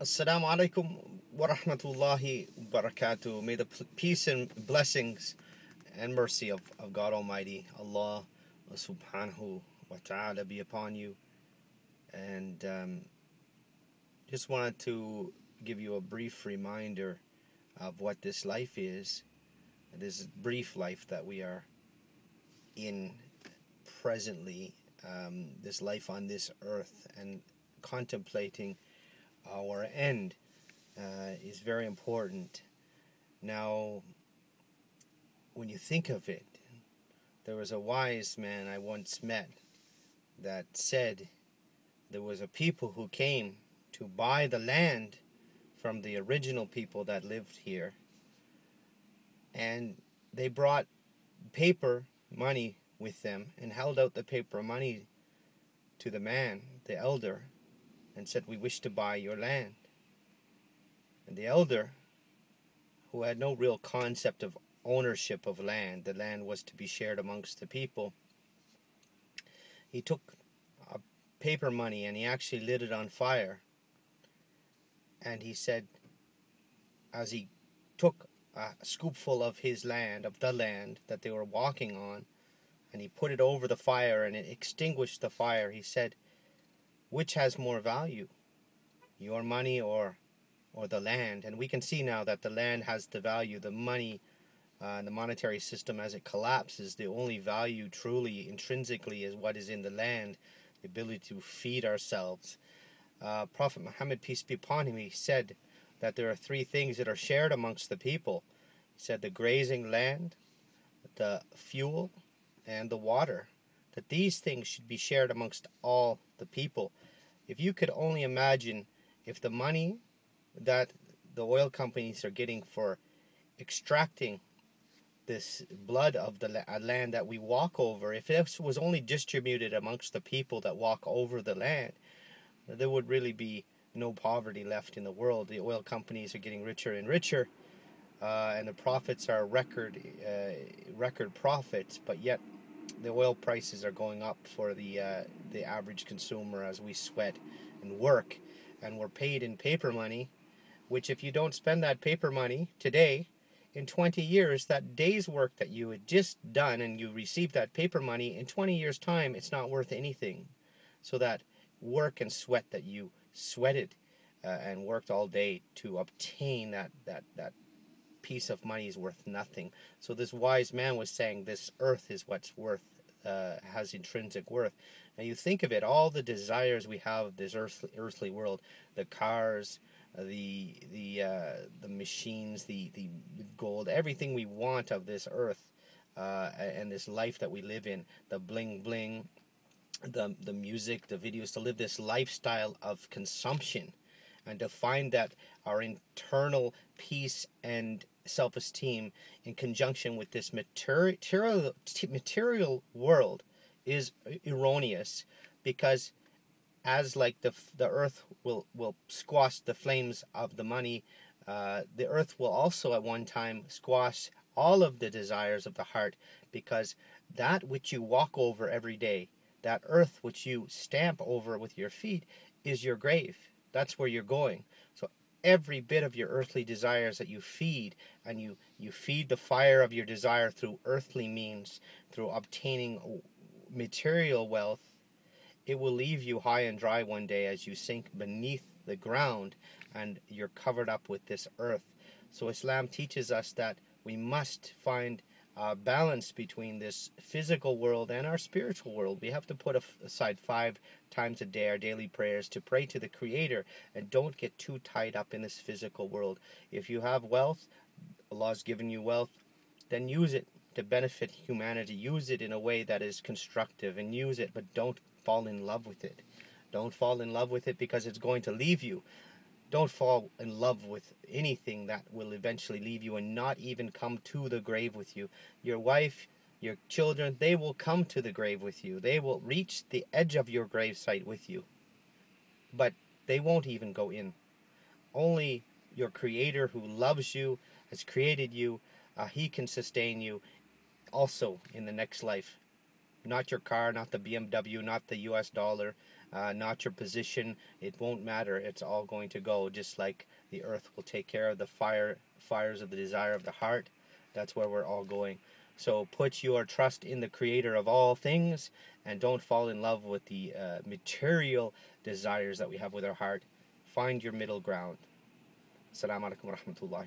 Assalamu alaikum wa rahmatullahi wa barakatuh. May the peace and blessings and mercy of, of God Almighty, Allah subhanahu wa ta'ala be upon you. And um, just wanted to give you a brief reminder of what this life is, this brief life that we are in presently, um, this life on this earth, and contemplating our end uh, is very important. Now, when you think of it, there was a wise man I once met that said there was a people who came to buy the land from the original people that lived here. And they brought paper money with them and held out the paper money to the man, the elder, and said, We wish to buy your land. And the elder, who had no real concept of ownership of land, the land was to be shared amongst the people, he took a paper money and he actually lit it on fire. And he said, as he took a scoopful of his land, of the land that they were walking on, and he put it over the fire and it extinguished the fire, he said, which has more value, your money or or the land? And we can see now that the land has the value, the money, uh, the monetary system as it collapses, the only value truly intrinsically is what is in the land, the ability to feed ourselves. Uh, Prophet Muhammad, peace be upon him, he said that there are three things that are shared amongst the people. He said the grazing land, the fuel, and the water that these things should be shared amongst all the people. If you could only imagine if the money that the oil companies are getting for extracting this blood of the land that we walk over, if this was only distributed amongst the people that walk over the land, there would really be no poverty left in the world. The oil companies are getting richer and richer, uh, and the profits are record uh, record profits, but yet the oil prices are going up for the uh, the average consumer as we sweat and work, and we're paid in paper money, which if you don't spend that paper money today, in 20 years, that day's work that you had just done and you received that paper money, in 20 years' time, it's not worth anything. So that work and sweat that you sweated uh, and worked all day to obtain that, that, that piece of money is worth nothing. So this wise man was saying this earth is what's worth uh, has intrinsic worth. Now you think of it, all the desires we have of this earthly, earthly world, the cars, uh, the the uh, the machines, the the gold, everything we want of this earth uh, and this life that we live in, the bling bling, the the music, the videos, to live this lifestyle of consumption, and to find that our internal peace and self esteem in conjunction with this material, material world is erroneous because as like the the earth will will squash the flames of the money uh, the earth will also at one time squash all of the desires of the heart because that which you walk over every day that earth which you stamp over with your feet is your grave that's where you're going. So every bit of your earthly desires that you feed and you you feed the fire of your desire through earthly means through obtaining material wealth it will leave you high and dry one day as you sink beneath the ground and you're covered up with this earth. So islam teaches us that we must find uh, balance between this physical world and our spiritual world. We have to put aside five times a day our daily prayers to pray to the Creator and don't get too tied up in this physical world. If you have wealth, Allah's given you wealth, then use it to benefit humanity. Use it in a way that is constructive and use it, but don't fall in love with it. Don't fall in love with it because it's going to leave you. Don't fall in love with anything that will eventually leave you and not even come to the grave with you. Your wife, your children, they will come to the grave with you. They will reach the edge of your gravesite with you. But they won't even go in. Only your Creator who loves you, has created you, uh, He can sustain you also in the next life. Not your car, not the BMW, not the US dollar, uh, not your position. It won't matter. It's all going to go just like the earth will take care of the fire fires of the desire of the heart. That's where we're all going. So put your trust in the creator of all things and don't fall in love with the uh, material desires that we have with our heart. Find your middle ground. Assalamu alaikum wa.